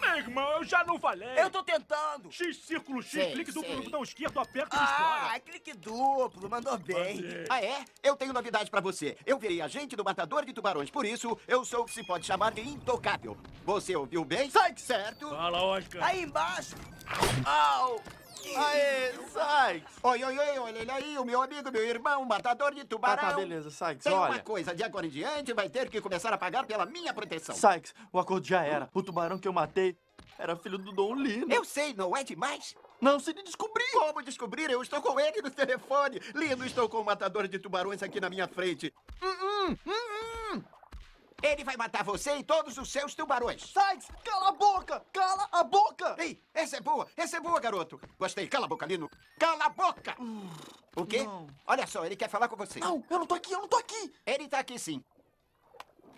Meu irmão, eu já não falei. Eu tô tentando. X, círculo, X, Sei, clique duplo sei. no botão esquerdo, aperta e Ah, clique duplo. Mandou bem. Ah, é? Eu tenho novidade pra você. Eu virei agente do matador de tubarões, por isso eu sou o que se pode chamar de intocável. Você ouviu bem? Sai, certo? Fala, Oscar. Aí embaixo. Au! Aê, Sykes! Oi, oi, oi, olha ele aí, o meu amigo, meu irmão, matador de Tá, tubarão. tá, beleza, Sykes, Tem uma olha. coisa, de agora em diante vai ter que começar a pagar pela minha proteção. Sykes, o acordo já era. O tubarão que eu matei era filho do Dom Lino. Eu sei, não é demais? Não se descobrir. Como descobrir? Eu estou com ele no telefone. Lindo, estou com o matador de tubarões aqui na minha frente. Hum, hum, hum, hum. Ele vai matar você e todos os seus tubarões. Sykes, cala a boca! Cala a boca! Ei, essa é boa, essa é boa, garoto. Gostei. Cala a boca, Lino. Cala a boca! O quê? não. Olha só, ele quer falar com você. Não, eu não tô aqui, eu não tô aqui! Ele tá aqui sim.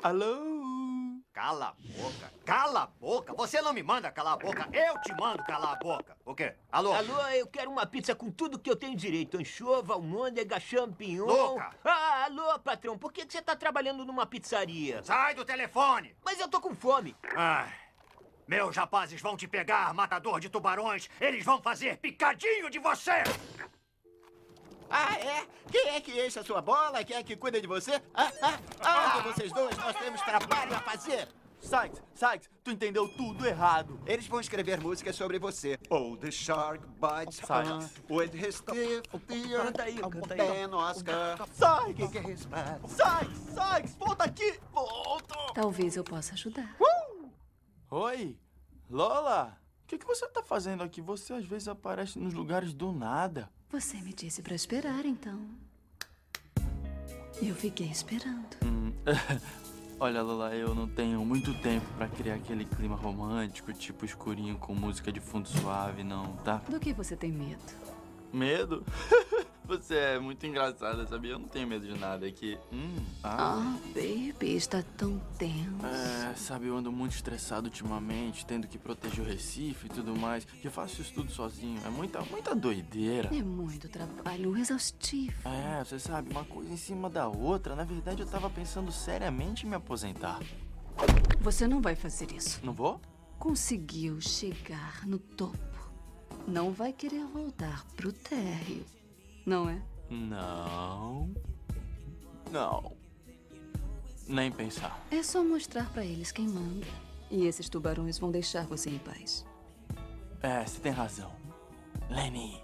Alô? Cala a boca. Cala a boca. Você não me manda calar a boca. Eu te mando calar a boca. O quê? Alô? Alô, eu quero uma pizza com tudo que eu tenho direito. Anchova, almôndega, champignon. Louca! Ah, alô, patrão, por que que você tá trabalhando numa pizzaria? Sai do telefone. Mas eu tô com fome. Ai. Meus rapazes vão te pegar, matador de tubarões. Eles vão fazer picadinho de você. Ah, é? Quem é que enche a sua bola? Quem é que cuida de você? Ah, ah, ah, entre vocês dois, nós temos trabalho a fazer. Sykes, Sykes, tu entendeu tudo errado. Eles vão escrever músicas sobre você. Oh, the shark bites Sykes. uh, with his stiff teeth. Canta aí, canta aí. Ben Oscar. Sykes! Sykes, Sykes, volta aqui! Volta! Talvez eu possa ajudar. Oi, Lola, o que, que você tá fazendo aqui? Você às vezes aparece nos lugares do nada. Você me disse pra esperar, então. Eu fiquei esperando. Hum, Olha, Lola, eu não tenho muito tempo pra criar aquele clima romântico, tipo escurinho com música de fundo suave, não, tá? Do que você tem medo? Medo? Você é muito engraçada, sabia? Eu não tenho medo de nada. É que. Hum. Ah. Ah, baby, está tão tenso. É, sabe, eu ando muito estressado ultimamente, tendo que proteger o Recife e tudo mais. E eu faço isso tudo sozinho. É muita, muita doideira. É muito trabalho exaustivo. É, você sabe, uma coisa em cima da outra. Na verdade, eu tava pensando seriamente em me aposentar. Você não vai fazer isso. Não vou? Conseguiu chegar no topo. Não vai querer voltar pro térreo. Não é? Não. Não. Nem pensar. É só mostrar pra eles quem manda. E esses tubarões vão deixar você em paz. É, você tem razão. Lenny.